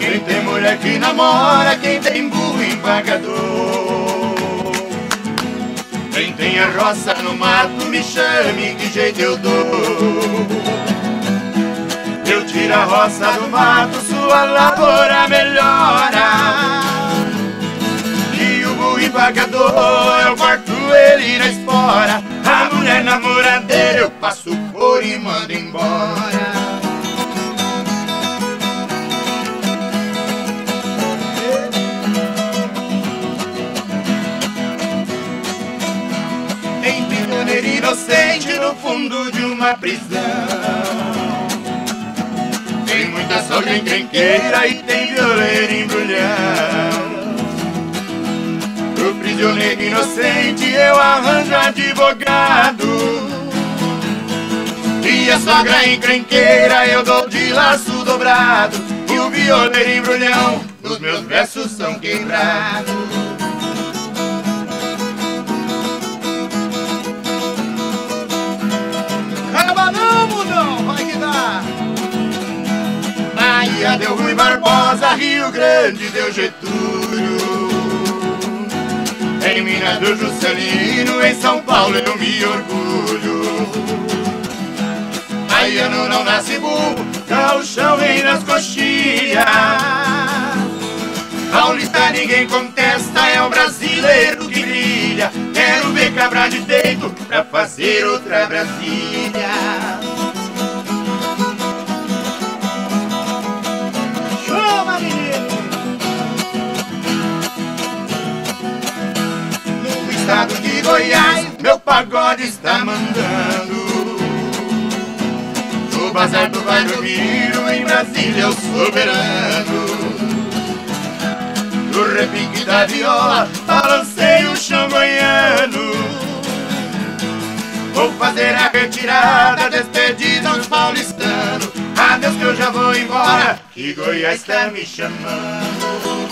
Quem tem mulher que namora, quem tem burro empagador. Quem tem a roça no mato, me chame, que jeito eu dou. Eu tiro a roça do mato, sua lavoura melhora. E o burro empagador, eu corto ele na espora. Tem prisioneiro inocente no fundo de uma prisão. Tem muita sogra encrenqueira e tem violeiro embrulhão. Pro prisioneiro inocente eu arranjo advogado. E a sogra encrenqueira eu dou de laço dobrado. E o violeiro embrulhão, os meus versos são quebrados. Bahia deu Rui Barbosa, Rio Grande deu Getúlio. Em Minas do Juscelino, em São Paulo eu me orgulho. Baiano não nasce burro, chão vem nas coxilhas. Paulista ninguém contesta, é o brasileiro que brilha. Quero ver cabra de peito pra fazer outra Brasília. Estado de Goiás, meu pagode está mandando. No bazar do Bairro Miro, em Brasília, eu soberano. No repique da viola, balancei o chão goiano. Vou fazer a retirada, despedida aos paulistanos. Adeus que eu já vou embora, que Goiás está me chamando.